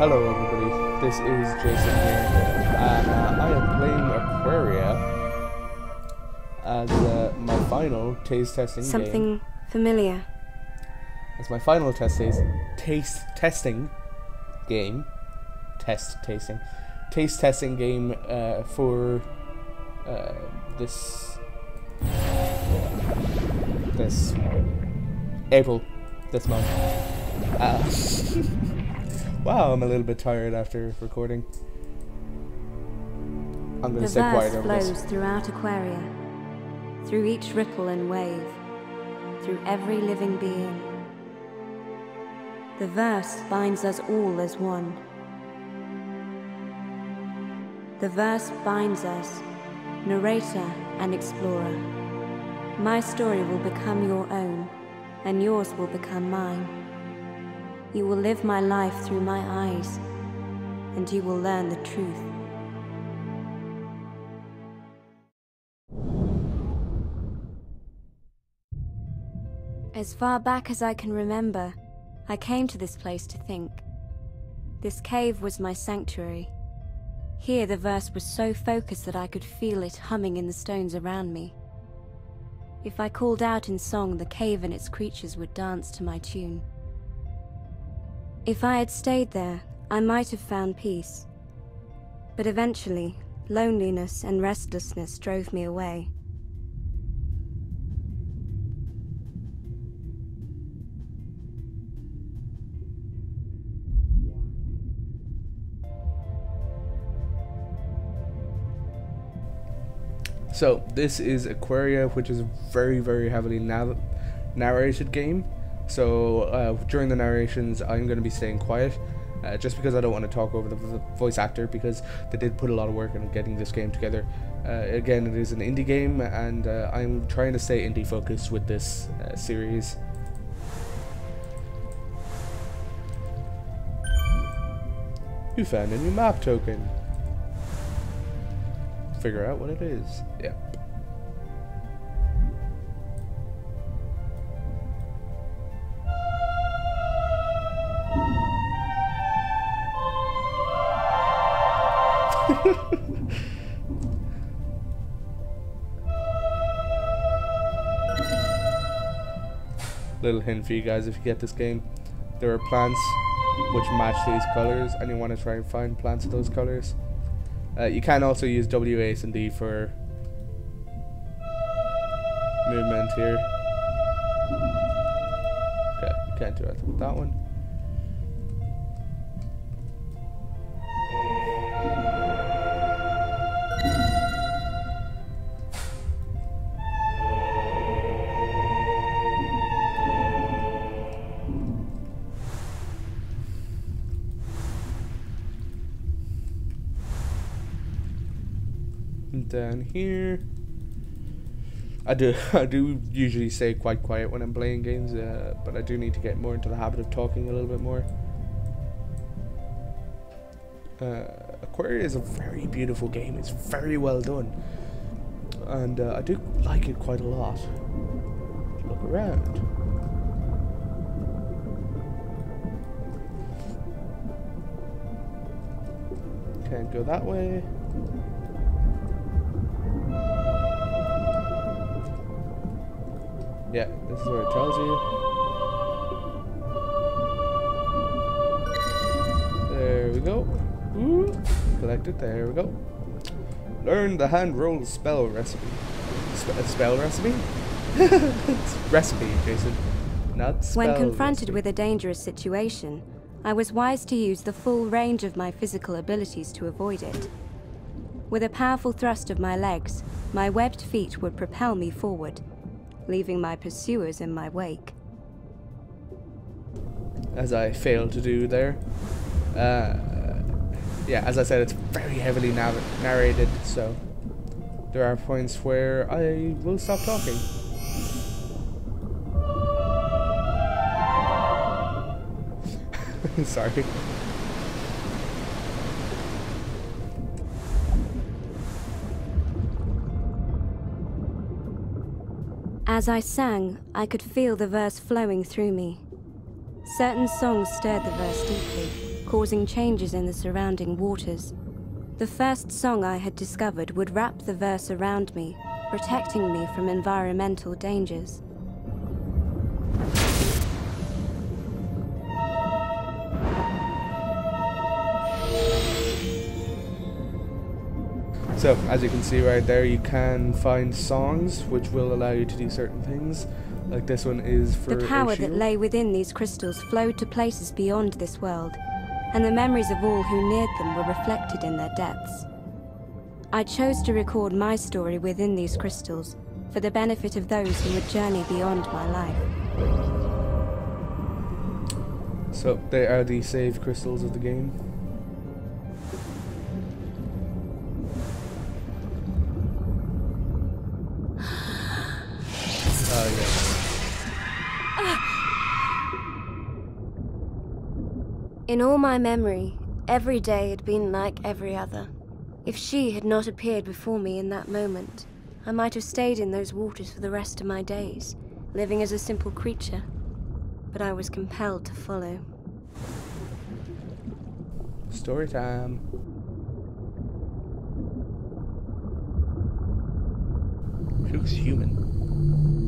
Hello everybody. This is Jason here, and uh, I am playing Aquaria as uh, my final taste testing Something game. familiar. As my final test taste, taste testing game, test tasting, taste testing game uh, for uh, this this April this month. Wow, I'm a little bit tired after recording. I'm gonna The stay quiet verse over flows this. throughout Aquaria, through each ripple and wave, through every living being. The verse binds us all as one. The verse binds us, narrator and explorer. My story will become your own, and yours will become mine. You will live my life through my eyes, and you will learn the truth. As far back as I can remember, I came to this place to think. This cave was my sanctuary. Here, the verse was so focused that I could feel it humming in the stones around me. If I called out in song, the cave and its creatures would dance to my tune. If I had stayed there, I might have found peace. But eventually, loneliness and restlessness drove me away. So this is Aquaria, which is a very, very heavily narrated game. So uh, during the narrations, I'm going to be staying quiet, uh, just because I don't want to talk over the voice actor, because they did put a lot of work in getting this game together. Uh, again, it is an indie game, and uh, I'm trying to stay indie focused with this uh, series. You found a new map token. Figure out what it is. Yep. Little hint for you guys if you get this game. There are plants which match these colors and you want to try and find plants of those colors. Uh, you can also use W, A, and D for movement here. Okay, can't do anything with that one. Down here. I do I do usually stay quite quiet when I'm playing games, uh, but I do need to get more into the habit of talking a little bit more. Uh, Aquaria is a very beautiful game. It's very well done, and uh, I do like it quite a lot. Look around. Can't go that way. Yeah, this is where it tells you. There we go. Ooh, collect it. There we go. Learn the hand roll spell recipe. Spe- uh, spell recipe? it's recipe, Jason. Not spell When confronted recipe. with a dangerous situation, I was wise to use the full range of my physical abilities to avoid it. With a powerful thrust of my legs, my webbed feet would propel me forward, leaving my pursuers in my wake. as I failed to do there. Uh, yeah, as I said, it's very heavily nav- narrated, so there are points where I will stop talking. Sorry. As I sang, I could feel the verse flowing through me. Certain songs stirred the verse deeply. causing changes in the surrounding waters. The first song I had discovered would wrap the verse around me, protecting me from environmental dangers. So, as you can see right there, you can find songs which will allow you to do certain things. Like this one is for The power that lay within these crystals flowed to places beyond this world, and the memories of all who neared them were reflected in their depths. I chose to record my story within these crystals for the benefit of those who would journey beyond my life. So they are the save crystals of the game. In all my memory, every day had been like every other. If she had not appeared before me in that moment, I might have stayed in those waters for the rest of my days, living as a simple creature. But I was compelled to follow. Story time. She looks human.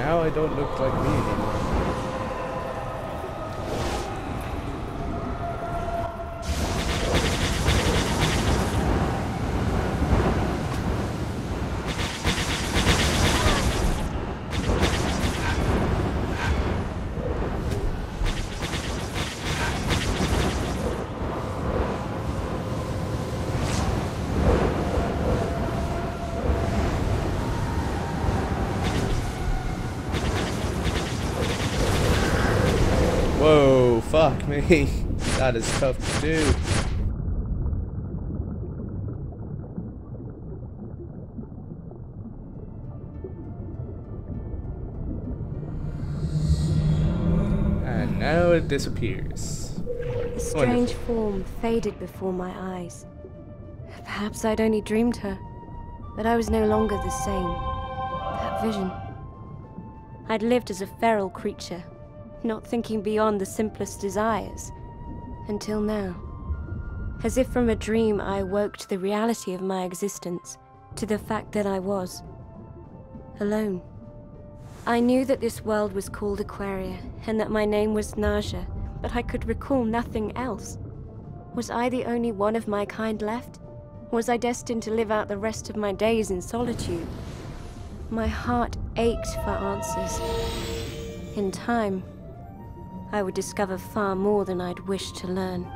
Now I don't look like me anymore. Whoa, fuck me. That is tough to do. And now it disappears. The strange form faded before my eyes. Perhaps I'd only dreamed her, but I was no longer the same. That vision. I'd lived as a feral creature, not thinking beyond the simplest desires. Until now. As if from a dream, I awoke to the reality of my existence, to the fact that I was alone. I knew that this world was called Aquaria, and that my name was Naija, but I could recall nothing else. Was I the only one of my kind left? Was I destined to live out the rest of my days in solitude? My heart ached for answers. In time, I would discover far more than I'd wished to learn.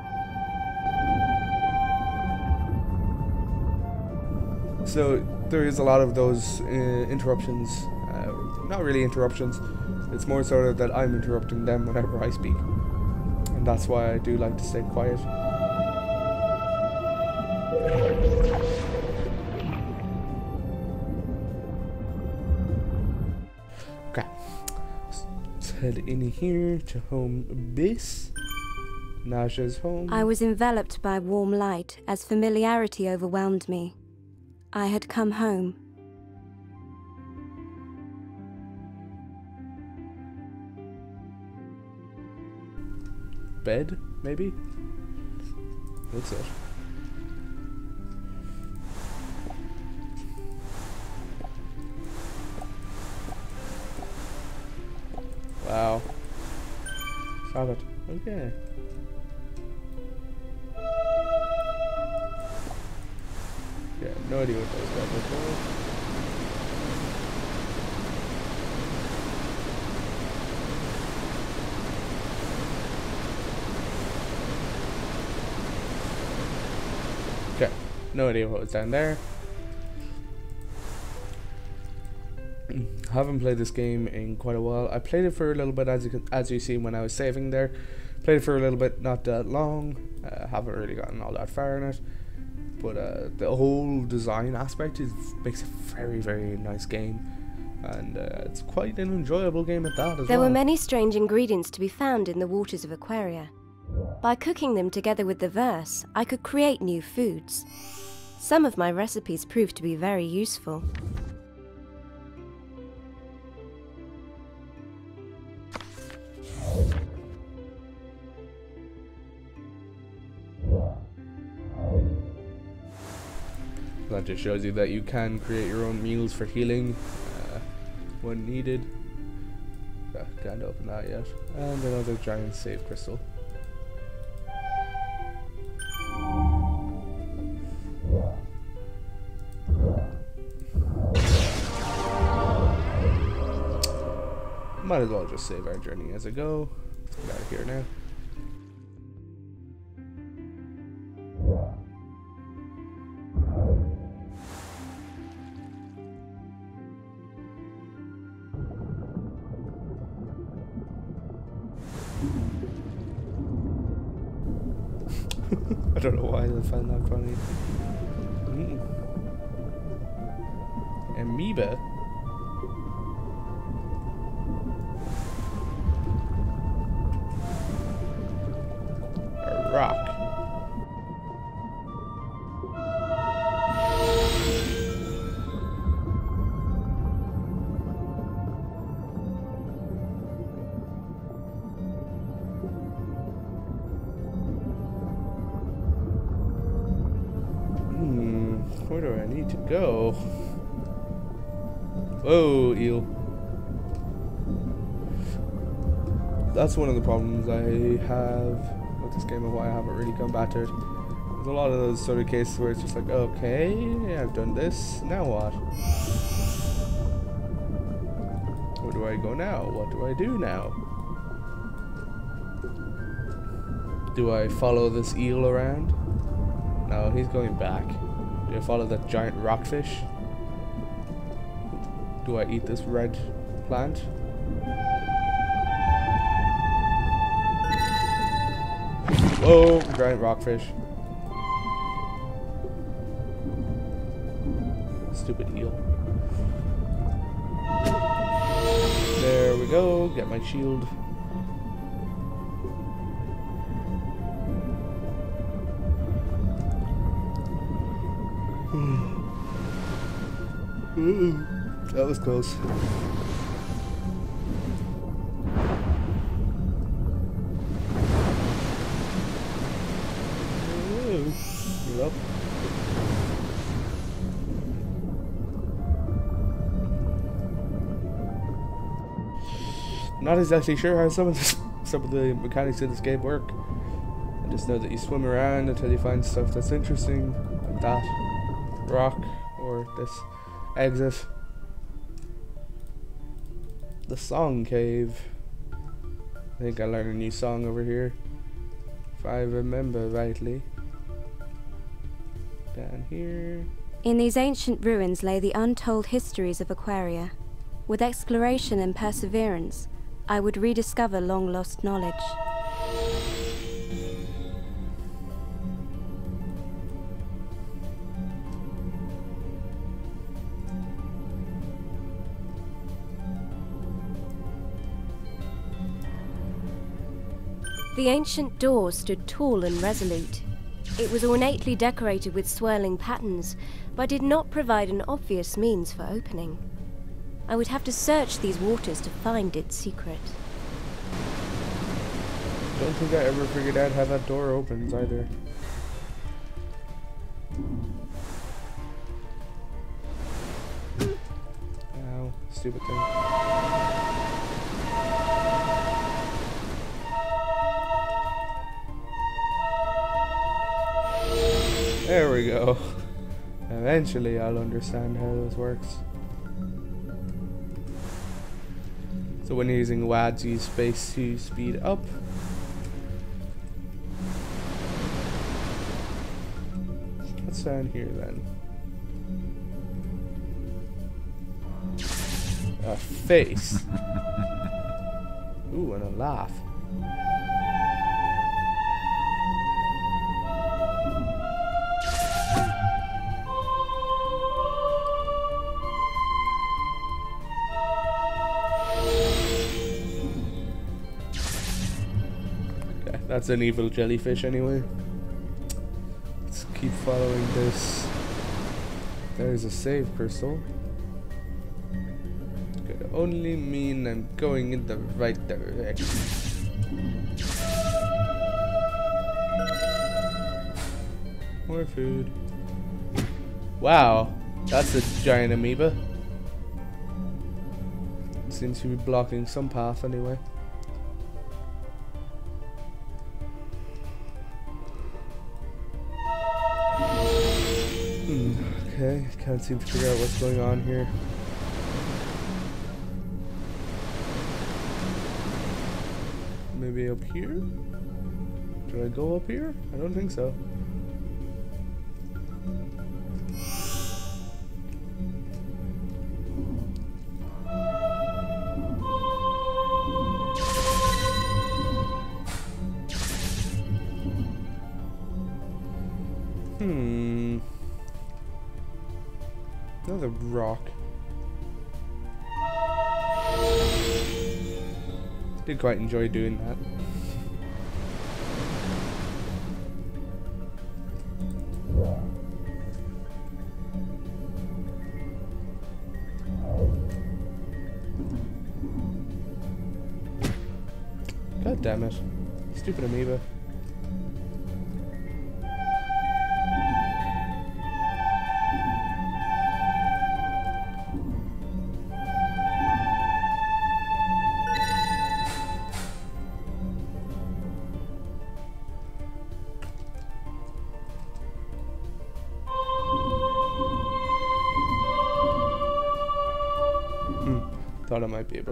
So there is a lot of those uh, interruptions. Uh, not really interruptions. It's more sort of that I'm interrupting them whenever I speak, and that's why I do like to stay quiet. Head in here to home base. Naija's home. I was enveloped by warm light as familiarity overwhelmed me. I had come home. bed, maybe? Looks it. Wow. Stop it. Okay. Yeah, no idea what those guys are. Okay, no idea what was down there. Haven't played this game in quite a while. I played it for a little bit, as you can, as you see when I was saving there. Played it for a little bit, not that long. Uh, haven't really gotten all that far in it, but uh, the whole design aspect is makes a very very nice game, and uh, it's quite an enjoyable game at that as There well. There were many strange ingredients to be found in the waters of Aquaria. By cooking them together with the verse, I could create new foods. Some of my recipes proved to be very useful. That just shows you that you can create your own meals for healing uh, when needed. Uh, can't open that yet. And another giant save crystal. Might as well just save our journey as I go. Get out of here now. Funny. Go? Whoa, eel. That's one of the problems I have with this game and why I haven't really come back to it. There's a lot of those sort of cases where it's just like, okay, I've done this, now what? Where do I go now? What do I do now? Do I follow this eel around? No, he's going back. Do follow that giant rockfish? Do I eat this red plant? Whoa, giant rockfish. Stupid eel. There we go, get my shield. That was close. Not exactly sure how some of this, some of the mechanics in this game work. I just know that you swim around until you find stuff that's interesting, like that rock or this exit. The song cave. I think I learned a new song over here. If I remember rightly. Down here. In these ancient ruins lay the untold histories of Aquaria. With exploration and perseverance, I would rediscover long lost knowledge. The ancient door stood tall and resolute. It was ornately decorated with swirling patterns, but did not provide an obvious means for opening. I would have to search these waters to find its secret. Don't think I ever figured out how that door opens either. Ow, stupid thing. There we go. Eventually I'll understand how this works. So when you're using WADs, use space to speed up. What's down here then? A face. Ooh, and a laugh. That's an evil jellyfish anyway. Let's keep following this There's a save crystal. Could only mean I'm going in the right direction. More food. Wow, that's a giant amoeba. Seems to be blocking some path anyway. Can't seem to figure out what's going on here. Maybe up here? Did I go up here? I don't think so. Quite enjoy doing that. God damn it. Stupid amoeba.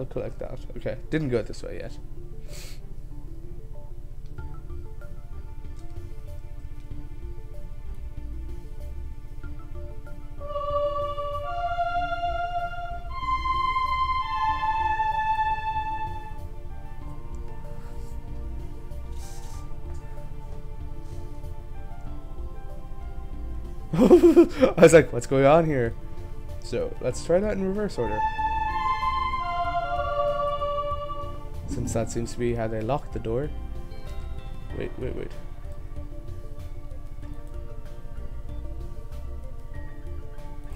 Collect that. Okay, didn't go this way yet. I was like, what's going on here? So let's try that in reverse order. Since that seems to be how they locked the door. Wait, wait, wait.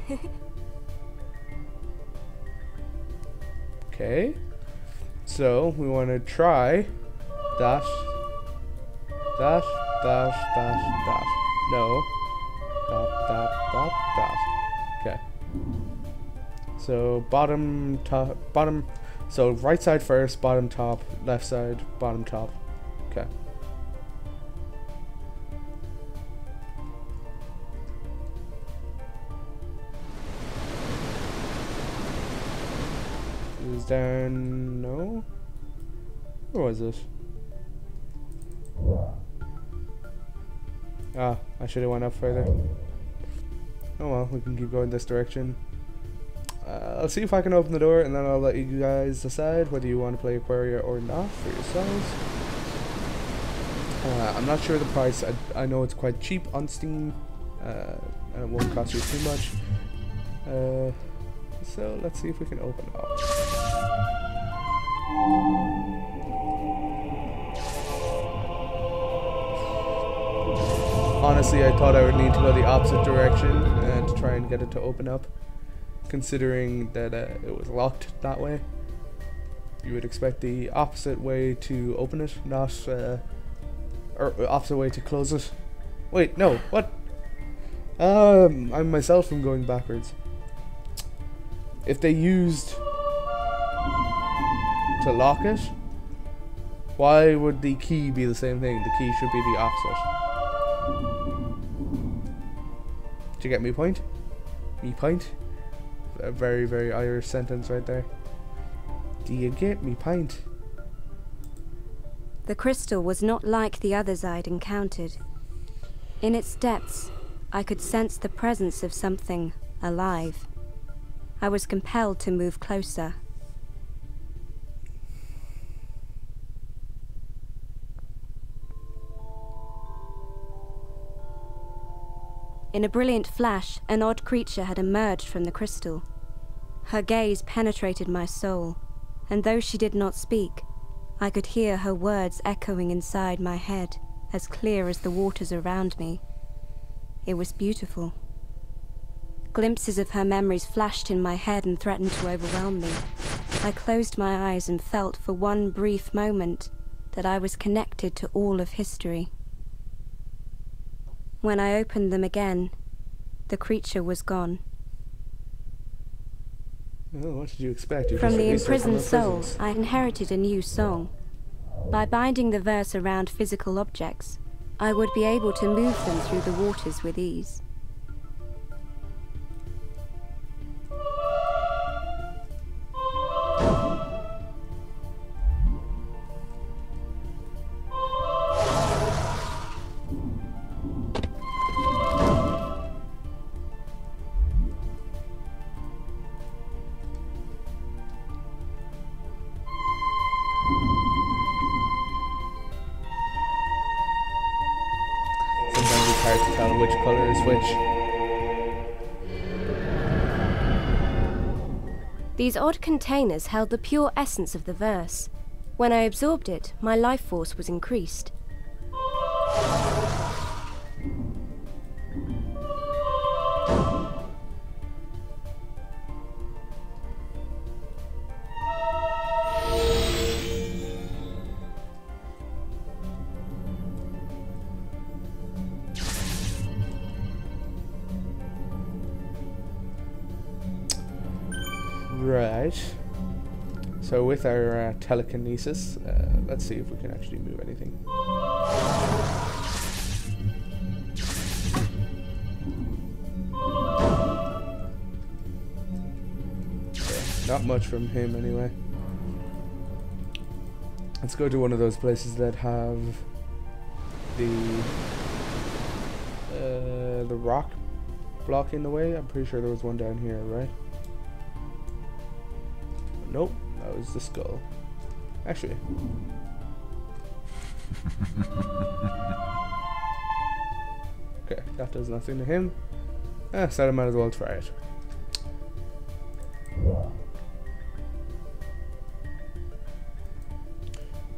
okay. So we want to try dash, dash, dash, dash, dash. No. Dot, dot, dot, dot. Okay. So bottom, top, bottom. So right side first, bottom top, left side, bottom top. Okay. Is there no? Where was it? Ah, I should have went up further. Oh well, we can keep going this direction. Uh, I'll see if I can open the door and then I'll let you guys decide whether you want to play Aquaria or not for yourselves. Uh, I'm not sure the price. I, I know it's quite cheap on Steam uh, and it won't cost you too much. Uh, so let's see if we can open up. Honestly, I thought I would need to go the opposite direction to try and get it to open up considering that uh, it was locked that way. You would expect the opposite way to open it, not uh, or opposite way to close it. Wait, no, what? Um, I myself am going backwards. If they used to lock it, why would the key be the same thing? The key should be the opposite. Did you get me point? Me point? A very, very Irish sentence right there. Do you get me pint? The crystal was not like the others I'd encountered. In its depths, I could sense the presence of something alive. I was compelled to move closer. In a brilliant flash, an odd creature had emerged from the crystal. Her gaze penetrated my soul, and though she did not speak, I could hear her words echoing inside my head, as clear as the waters around me. It was beautiful. Glimpses of her memories flashed in my head and threatened to overwhelm me. I closed my eyes and felt for one brief moment that I was connected to all of history. When I opened them again, the creature was gone. Oh, what did you expect? You're From the imprisoned soul. I inherited a new song. By binding the verse around physical objects, I would be able to move them through the waters with ease. These odd containers held the pure essence of the verse. When I absorbed it, my life force was increased. So with our uh, telekinesis, uh, let's see if we can actually move anything. Okay, Not much from him anyway. Let's go to one of those places that have the uh, the rock blocking the way. I'm pretty sure there was one down here, right? Nope, that was the skull. Actually. okay, that does nothing to him. Ah, so I might as well try it.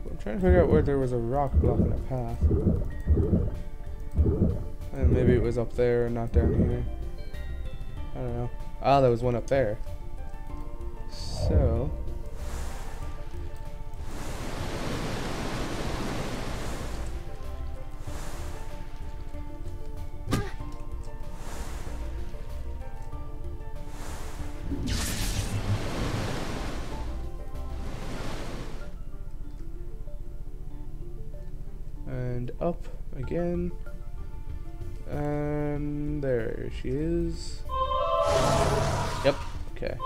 I'm trying to figure out where there was a rock blocking a path. And maybe it was up there and not down here. I don't know. Ah, there was one up there. So. Up again. And there she is. Yep, okay.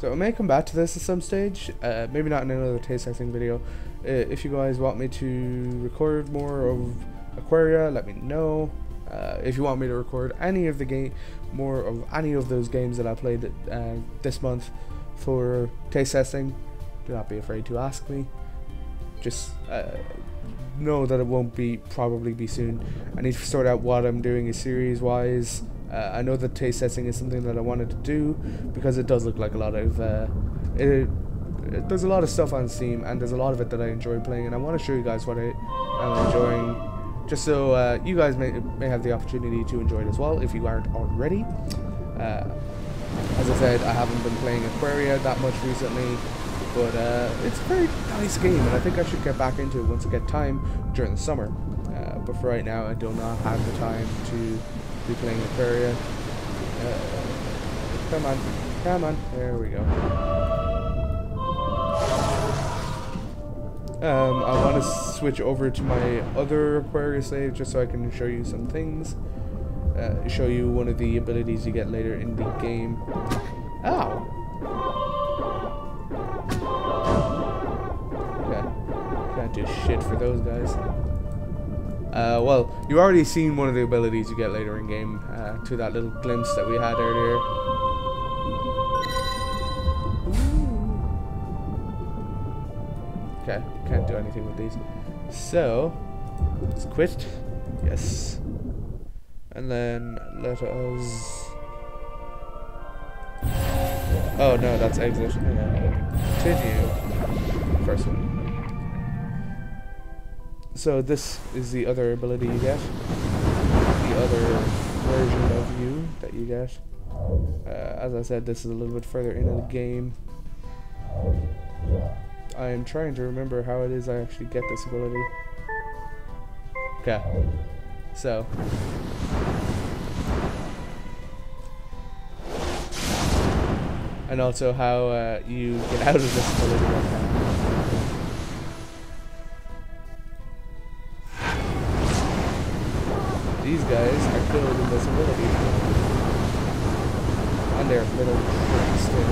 So I may come back to this at some stage, uh, maybe not in another taste testing video. Uh, if you guys want me to record more of Aquaria, let me know. Uh, if you want me to record any of the game, more of any of those games that I played uh, this month for taste testing, do not be afraid to ask me. Just uh, know that it won't be probably be soon. I need to sort out what I'm doing series wise. Uh, I know that taste testing is something that I wanted to do because it does look like a lot of uh, it, it- There's a lot of stuff on Steam, and there's a lot of it that I enjoy playing, and I want to show you guys what I am enjoying, just so uh, you guys may may have the opportunity to enjoy it as well if you aren't already. Uh, as I said, I haven't been playing Aquaria that much recently, but uh, it's a very nice game, and I think I should get back into it once I get time during the summer. Uh, but for right now, I do not have the time to be playing Aquaria. Uh, come on, come on, there we go. Um, I want to switch over to my other Aquarius save just so I can show you some things. Uh, show you one of the abilities you get later in the game. Ow! Can't do shit for those guys. Uh, well, you've already seen one of the abilities you get later in game uh, to that little glimpse that we had earlier. Okay, can't do anything with these. So, let's quit. Yes. And then let us. Oh no, that's exit. Continue. First one. So this is the other ability you get. The other version of you that you get. Uh, as I said, this is a little bit further into the game. I'm trying to remember how it is I actually get this ability. Okay. So. And also how uh, you get out of this ability. These guys are killed in this ability. And they're little still.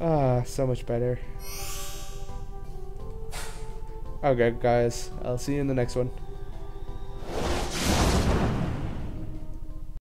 Ah, so much better. Okay, guys, I'll see you in the next one.